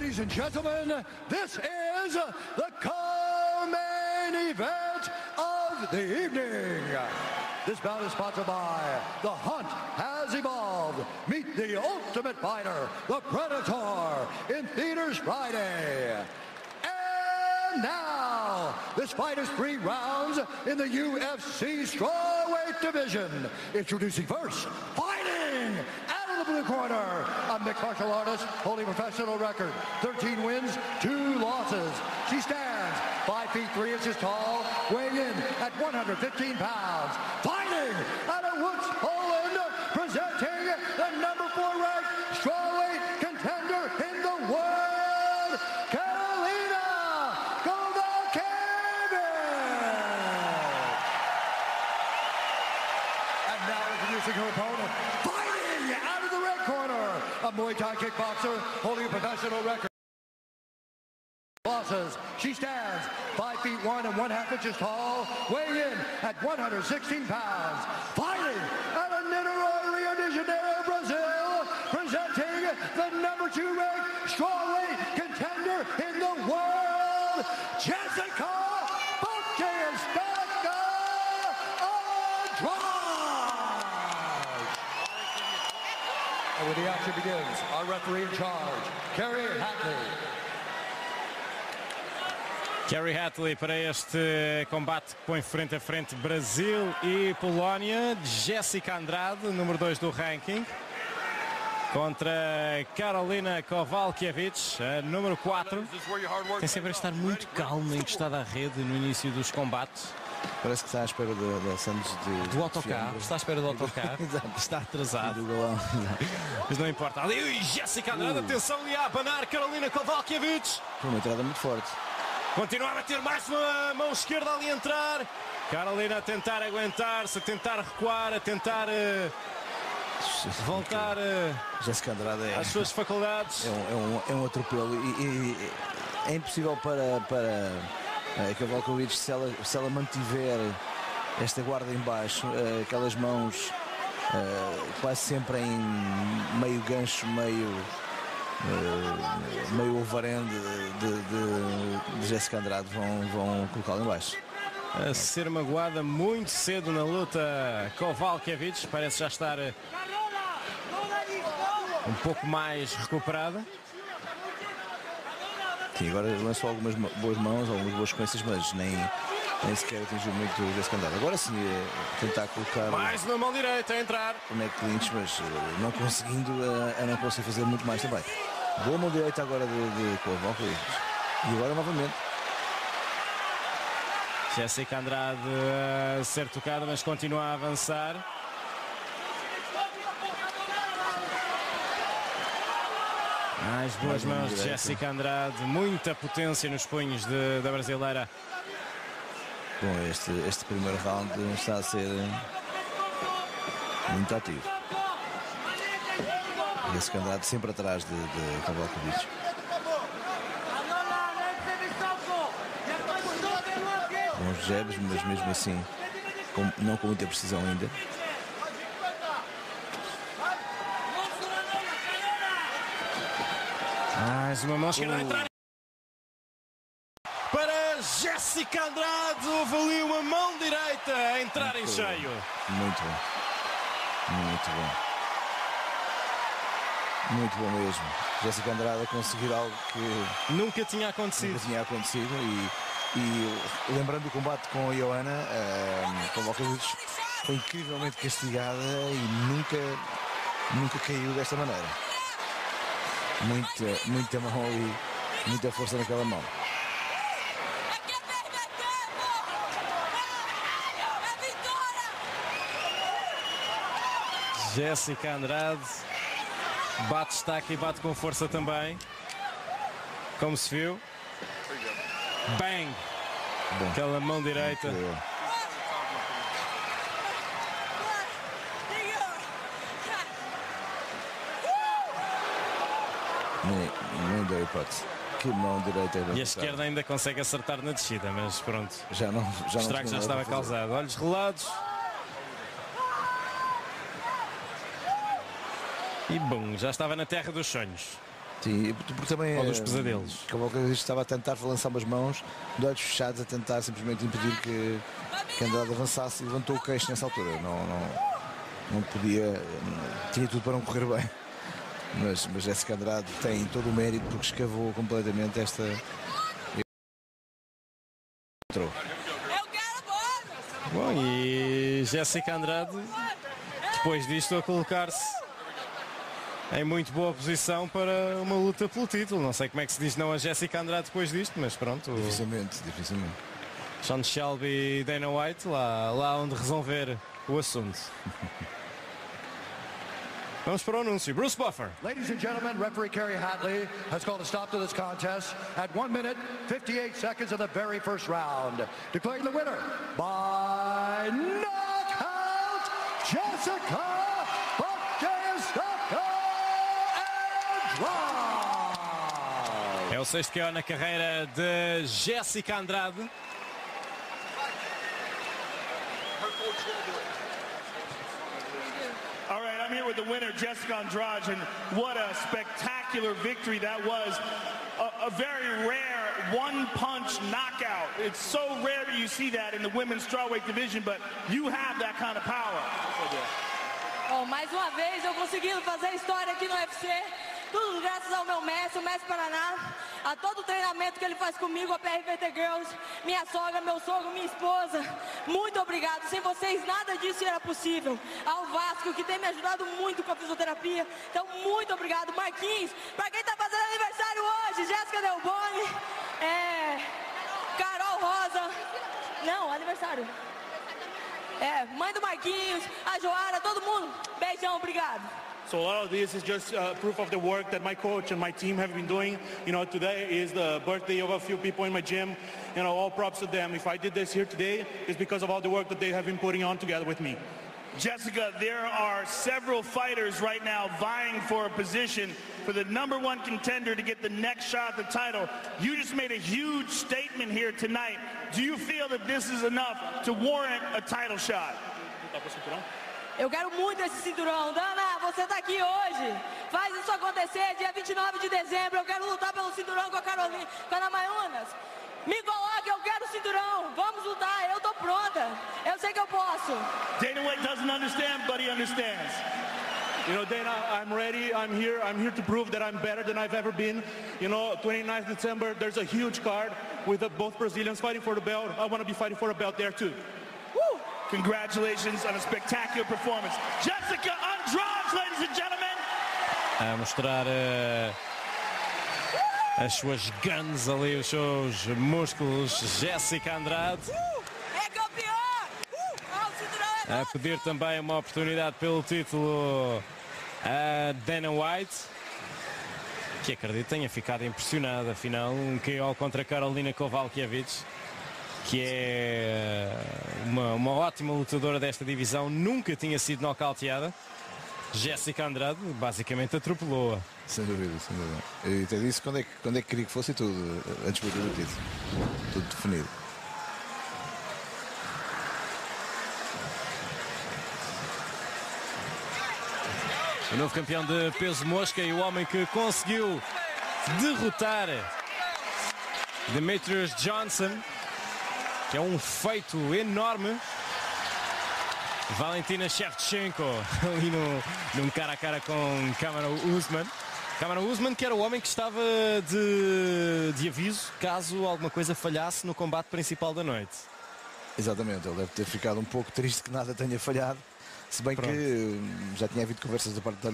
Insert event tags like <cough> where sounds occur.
Ladies and gentlemen, this is the co-main event of the evening. This bout is sponsored by The Hunt Has Evolved. Meet the Ultimate Fighter, the Predator, in theaters Friday. And now, this fight is three rounds in the UFC strawweight division. Introducing first, fighting the blue corner, a mixed martial artist holding professional record, 13 wins, two losses. She stands 5 feet 3 inches tall, weighing in at 115 pounds. Fighting out of Woods, Poland, presenting the number 4 ranked strawweight contender in the world, Carolina Govalkiewicz. And now introducing her opponent, fighting out of the red corner, a Muay Thai kickboxer holding a professional record. Losses. She stands 5 feet 1 and 1 half inches tall, weighing in at 116 pounds. Fighting out of Niterói, Rio de Janeiro, Brazil, presenting the number 2 ranked strawweight contender in the world, Jessica when the action begins, our referee in charge, Kerry Hackney. Kerry Hatley para este combate que põe frente a frente Brasil e Polónia. Jéssica Andrade, número 2 do ranking. Contra Carolina Kowalkiewicz, a número 4. Tem sempre a estar muito calma, encostada à rede no início dos combates. Parece que está à espera da, da Santos de, Do autocarro, está à espera do autocarro. <laughs> Está atrasado. Mas não importa. Ali, ui, Jéssica Andrade, atenção ali a abanar Carolina Kowalkiewicz. Foi uma entrada muito forte. Continuar a ter mais uma mão esquerda ali a entrar. Carolina a tentar aguentar-se, a tentar recuar, a tentar eh, voltar eh, Jéssica Andrade é, às suas faculdades. é, um, é, um, é um atropelo e, e- é impossível para, para a Cavalcovich se ela, se ela mantiver esta guarda em baixo, eh, aquelas mãos eh, quase sempre em meio gancho, meio meio overend de, de, de Jéssica Andrade vão, vão colocá-la em baixo. A ser magoada muito cedo na luta Kowalkiewicz. Parece já estar um pouco mais recuperada. Sim, agora lançou algumas ma- boas mãos, algumas boas sequências, mas nem, nem sequer atingiu muito o Andrade. Agora sim, é tentar colocar Mais uma mão direita a entrar. o neck clinch, mas eh, não conseguindo, eh, a não conseguir fazer muito mais também. Boa mão direita agora de, de Kovalkovic. E agora novamente. Jéssica Andrade a ser tocada, mas continua a avançar. Mais boas mãos de. Jéssica Andrade, muita potência nos punhos de- da brasileira. Bom, este, este primeiro round está a ser muito ativo. Jéssica Andrade sempre atrás de, de Kovalkovic. Bons jabs, mas mesmo assim com- não com muita precisão ainda. Mais uma mão esquerda a entrar. Para Jéssica Andrade, ali uma mão direita a entrar em cheio. Muito bom. Muito bom. Muito bom mesmo. Jéssica Andrade a conseguir algo que Nunca tinha acontecido. nunca tinha acontecido e, e lembrando o combate com a Joana, um, com Volkovic, foi incrivelmente castigada e nunca, nunca caiu desta maneira. Muita, muita mão ali, muita força naquela mão. Jéssica Andrade bate destaque e bate com força também. Como se viu. Bang! Bom. Aquela mão direita. Nem, nem deu hipótese. Que mão direita era E a esquerda ainda consegue acertar na descida, mas pronto. Já não, já O não estrago já estava causado. Olhos relados. E bum, já estava na terra dos sonhos. Sim, porque também Ou dos eh, pesadelos. Disse, estava a tentar lançar umas mãos, de olhos fechados, a tentar simplesmente impedir que, que Andrade avançasse e levantou o queixo nessa altura. Não, não, não podia, tinha tudo para não correr bem. Mas, mas Jéssica Andrade tem todo o mérito porque escavou completamente esta. Entrou. Bom, e Jéssica Andrade, depois disto, a colocar-se em muito boa posição para uma luta pelo título. Não sei como é que se diz não a Jéssica Andrade depois disto, mas pronto. Dificilmente, dificilmente. Sean Shelby e Dana White, lá, lá onde resolver o assunto. <laughs> Vamos para o anúncio. Bruce Buffer. Ladies and gentlemen, referee Kerry Hatley has called a stop to this contest at 1 minute 58 seconds of the very first round. Declaring the winner by knockout, Jessica Bakayastaka Andrade. É o sexto KO na carreira de Jéssica Andrade. All right, I'm here with the winner, Jessica Andrade, and what a spectacular victory that was. A, a very rare one-punch knockout. It's so rare that you see that in the women's strawweight division, but you have that kind of power. Bom, mais uma vez eu consegui fazer história aqui no UFC. Tudo graças ao meu mestre, o mestre Paraná, a todo o treinamento que ele faz comigo, a PRVT Girls, minha sogra, meu sogro, minha esposa. Muito obrigado. Sem vocês nada disso era possível. Ao Vasco, que tem me ajudado muito com a fisioterapia. Então, muito obrigado. Marquinhos, para quem está fazendo aniversário hoje, Jéssica Delboni, é, Carol Rosa. Não, aniversário. É, mãe do Marquinhos, a Joara, todo mundo. Beijão, obrigado. So a lot of this is just uh, proof of the work that my coach and my team have been doing. You know, today is the birthday of a few people in my gym. You know, all props to them. If I did this here today, it's because of all the work that they have been putting on together with me. Jessica, there are several fighters right now vying for a position for the number one contender to get the next shot at the title. You just made a huge statement here tonight. Do you feel that this is enough to warrant a title shot? Eu quero muito esse cinturão. Dana, você tá aqui hoje. Faz isso acontecer, dia 29 de dezembro. Eu quero lutar pelo cinturão com a Carolina, com a Ana. Me coloque, eu quero o cinturão. Vamos lutar, eu tô pronta. Eu sei que eu posso. Dana White doesn't understand, but he understands. You know, Dana, I'm ready. I'm here. I'm here to prove that I'm better than I've ever been. You know, 29th December, there's a huge card with both Brazilians fighting for the belt. I want to be fighting for a belt there too. Uh! Congratulations on a spectacular performance. Jessica Andrade, ladies and gentlemen. A mostrar eh, as suas guns ali, os seus músculos. Jéssica Andrade. É campeã! Uh! O cinturão é A pedir também uma oportunidade pelo título a Dana White, que acredito tenha ficado impressionada. Afinal, um KO contra Carolina Kovalkiewicz, que é uma, uma ótima lutadora desta divisão, nunca tinha sido nocauteada. Jéssica Andrade basicamente atropelou-a. Sem dúvida, sem dúvida. Eu até disse quando é, que, quando é que queria que fosse e tudo, antes de bater o título. Tudo definido. O novo campeão de peso mosca e o homem que conseguiu derrotar Demetrius Johnson, que é um feito enorme. Valentina Shevchenko <laughs> ali no, num cara a cara com Cameron Usman. Cameron Usman que era o homem que estava de, de aviso caso alguma coisa falhasse no combate principal da noite. Exatamente, ele deve ter ficado um pouco triste que nada tenha falhado. Se bem Pronto. que já tinha havido conversas da parte da